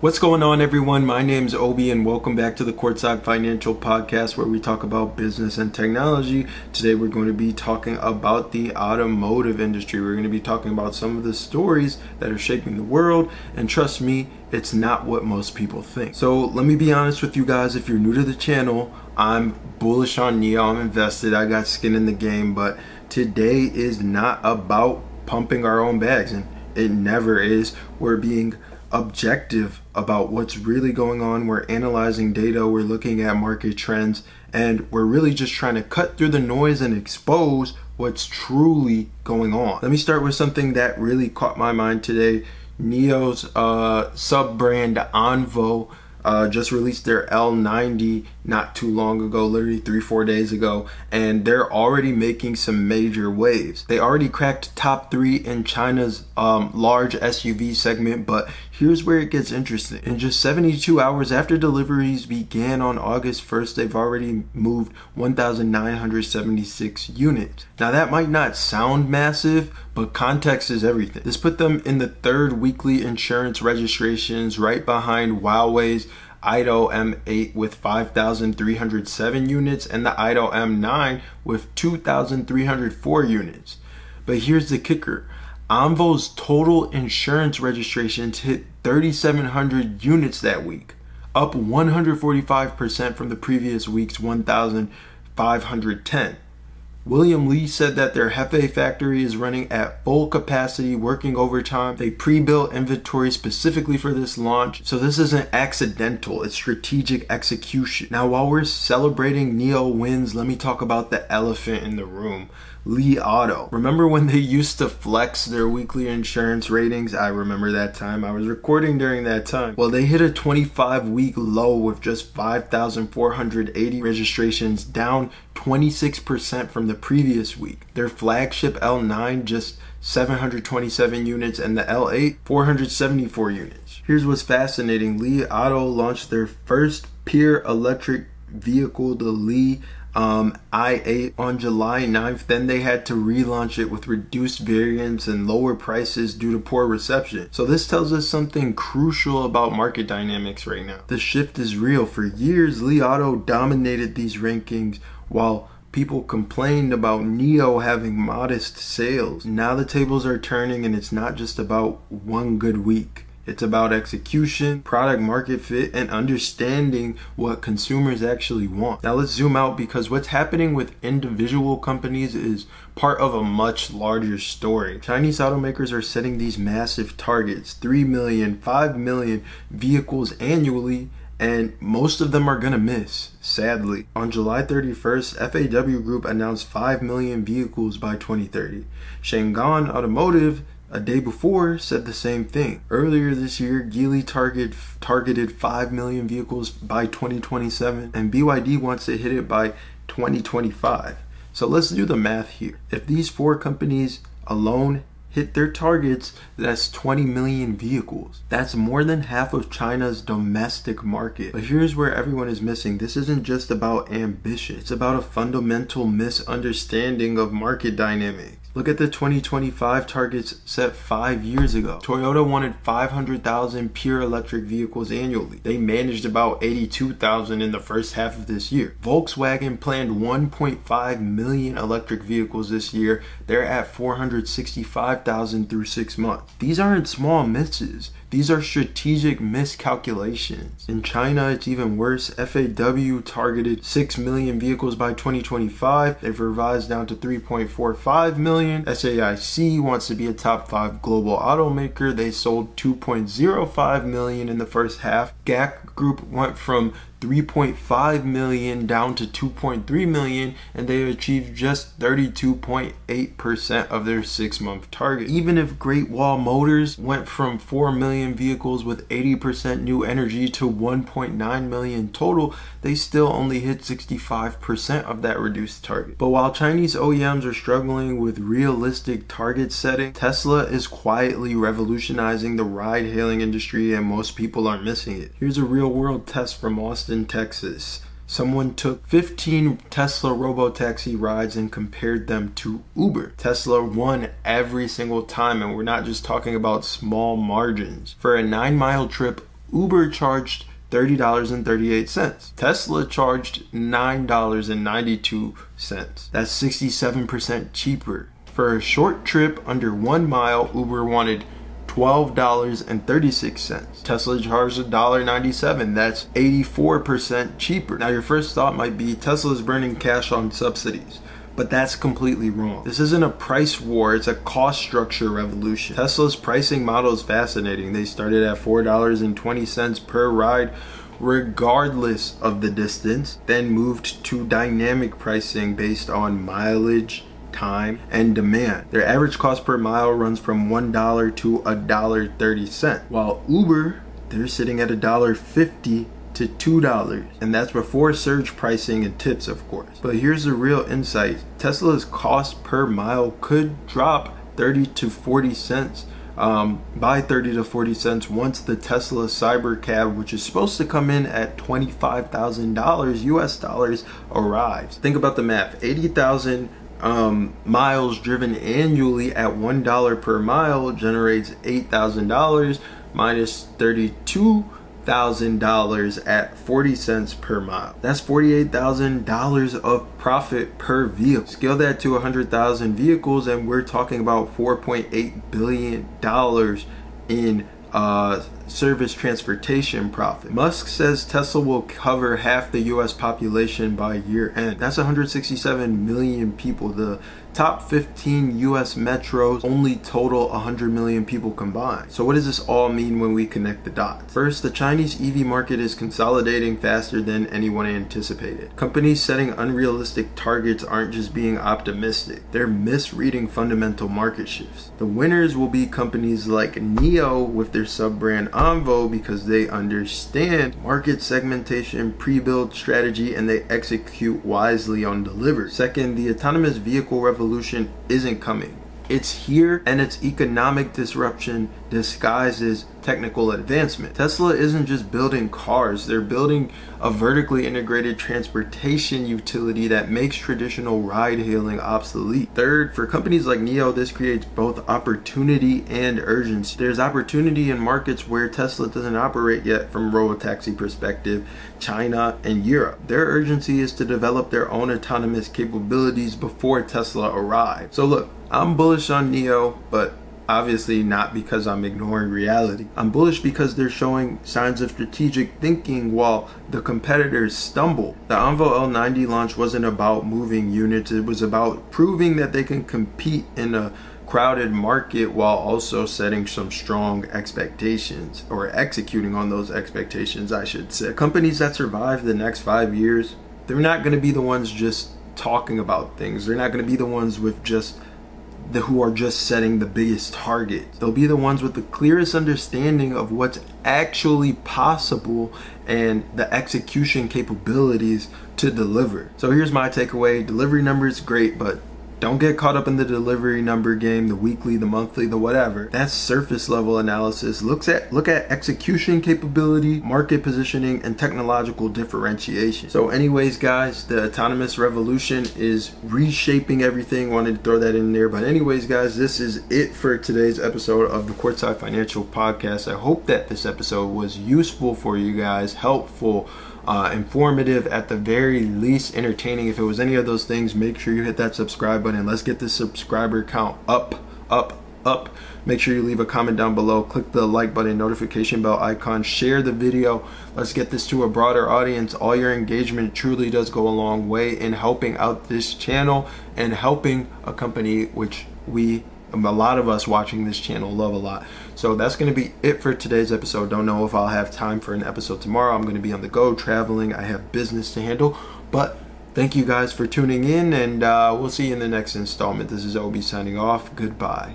What's going on, everyone? My name is Obi, and welcome back to the Courtside Financial Podcast, where we talk about business and technology. Today, we're going to be talking about the automotive industry. We're going to be talking about some of the stories that are shaping the world, and trust me, it's not what most people think. So, let me be honest with you guys. If you're new to the channel, I'm bullish on NIO. I'm invested. I got skin in the game, but today is not about pumping our own bags, and it never is. We're being objective about what's really going on. We're analyzing data, we're looking at market trends, and we're really just trying to cut through the noise and expose what's truly going on. Let me start with something that really caught my mind today. NIO's uh, sub brand Onvo uh, just released their L90 not too long ago, literally three, four days ago, and they're already making some major waves. They already cracked top three in China's um, large SUV segment, but here's where it gets interesting. In just 72 hours after deliveries began on August 1st, they've already moved 1,976 units. Now, that might not sound massive, but context is everything. This put them in the third weekly insurance registrations, right behind Huawei's AITO M8 with 5,307 units and the AITO M9 with 2,304 units. But here's the kicker. Onvo's total insurance registrations hit 3,700 units that week, up 145% from the previous week's 1,510. William Li said that their Hefei factory is running at full capacity, working overtime. They pre built inventory specifically for this launch. So this isn't accidental, it's strategic execution. Now, while we're celebrating NIO wins, let me talk about the elephant in the room. Li Auto. Remember when they used to flex their weekly insurance ratings? I remember that time. I was recording during that time. Well, they hit a 25 week low with just 5,480 registrations, down 26% from the previous week. Their flagship L9 just 727 units and the L8 474 units. Here's what's fascinating. Li Auto launched their first pure electric vehicle, the Li um, i8 on July 9th. Then they had to relaunch it with reduced variants and lower prices due to poor reception. So this tells us something crucial about market dynamics right now. The shift is real. For years, Li Auto dominated these rankings while people complained about NIO having modest sales. Now the tables are turning and it's not just about one good week. It's about execution, product market fit, and understanding what consumers actually want. Now let's zoom out because what's happening with individual companies is part of a much larger story. Chinese automakers are setting these massive targets 3 million, 5 million vehicles annually and most of them are gonna miss, sadly. On July 31st, FAW Group announced 5 million vehicles by 2030. Changan Automotive a day before said the same thing. Earlier this year, Geely target, targeted 5 million vehicles by 2027, and BYD wants to hit it by 2025. So let's do the math here. If these four companies alone hit their targets, that's 20 million vehicles. That's more than half of China's domestic market. But here's where everyone is missing. This isn't just about ambition. It's about a fundamental misunderstanding of market dynamics. Look at the 2025 targets set five years ago. Toyota wanted 500,000 pure electric vehicles annually. They managed about 82,000 in the first half of this year. Volkswagen planned 1.5 million electric vehicles this year. They're at 465,000 through six months. These aren't small misses. These are strategic miscalculations. In China, it's even worse. FAW targeted 6 million vehicles by 2025. They've revised down to 3.45 million. SAIC wants to be a top 5 global automaker. They sold 2.05 million in the first half. GAC Group went from 3.5 million down to 2.3 million and they achieved just 32.8% of their 6 month target. Even if Great Wall Motors went from 4 million vehicles with 80% new energy to 1.9 million total, they still only hit 65% of that reduced target. But while Chinese OEMs are struggling with realistic target setting, Tesla is quietly revolutionizing the ride hailing industry and most people are missing it. Here's a real world test from Austin Austin, Texas. Someone took 15 Tesla robotaxi rides and compared them to Uber. Tesla won every single time, and we're not just talking about small margins. For a nine mile trip, Uber charged $30.38. Tesla charged $9.92. That's 67% cheaper. For a short trip under one mile, Uber wanted $12.36. Tesla charged $1.97. That's 84% cheaper. Now, your first thought might be Tesla is burning cash on subsidies. But that's completely wrong. This isn't a price war, it's a cost structure revolution. Tesla's pricing model is fascinating. They started at $4.20 per ride regardless of the distance, then moved to dynamic pricing based on mileage, time, and demand. Their average cost per mile runs from $1 to $1.30, while Uber, they're sitting at $1.50 to $2 and that's before surge pricing and tips of course but here's the real insight tesla's cost per mile could drop 30 to 40 cents um, by 30 to 40 cents once the Tesla Cybercab, which is supposed to come in at $25,000 US dollars, arrives. Think about the math 80,000 um, miles driven annually at $1 per mile generates $8,000 minus 32 thousand dollars at 40 cents per mile. That's $48,000 of profit per vehicle. Scale that to a 100,000 vehicles and we're talking about 4.8 billion dollars in uh, service transportation profit. Musk says Tesla will cover half the US population by year end. That's 167 million people. The top 15 US metros only total 100 million people combined. So what does this all mean when we connect the dots? First, the Chinese EV market is consolidating faster than anyone anticipated. Companies setting unrealistic targets aren't just being optimistic, they're misreading fundamental market shifts. The winners will be companies like NIO with their sub-brand Onvo because they understand market segmentation, pre-build strategy, and they execute wisely on delivery. Second, the autonomous vehicle revolution isn't coming. It's here and its economic disruption disguises technical advancement. Tesla isn't just building cars, they're building a vertically integrated transportation utility that makes traditional ride hailing obsolete. Third, for companies like NIO, this creates both opportunity and urgency. There's opportunity in markets where Tesla doesn't operate yet from robotaxi perspective, China and Europe. Their urgency is to develop their own autonomous capabilities before Tesla arrives. So look, I'm bullish on NIO, but obviously not because I'm ignoring reality. I'm bullish because they're showing signs of strategic thinking while the competitors stumble. The Onvo L90 launch wasn't about moving units, it was about proving that they can compete in a crowded market while also setting some strong expectations or executing on those expectations, I should say. Companies that survive the next five years, they're not going to be the ones just talking about things. They're not going to be the ones with just the, who are just setting the biggest targets. They'll be the ones with the clearest understanding of what's actually possible and the execution capabilities to deliver. So here's my takeaway. Delivery numbers great, but don't get caught up in the delivery number game, the weekly, the monthly, the whatever. That's surface level analysis. Looks at look at execution capability, market positioning, and technological differentiation. So anyways, guys, the autonomous revolution is reshaping everything. Wanted to throw that in there. But anyways, guys, this is it for today's episode of the Courtside Financial Podcast. I hope that this episode was useful for you guys, helpful uh, informative, at the very least entertaining. If it was any of those things, make sure you hit that subscribe button. Let's get the subscriber count up, up, up. Make sure you leave a comment down below. Click the like button, notification bell icon, share the video. Let's get this to a broader audience. All your engagement truly does go a long way in helping out this channel and helping a company which we a lot of us watching this channel love a lot. So that's going to be it for today's episode. Don't know if I'll have time for an episode tomorrow. I'm going to be on the go traveling. I have business to handle. But thank you guys for tuning in, and uh, we'll see you in the next installment. This is Obi signing off. Goodbye.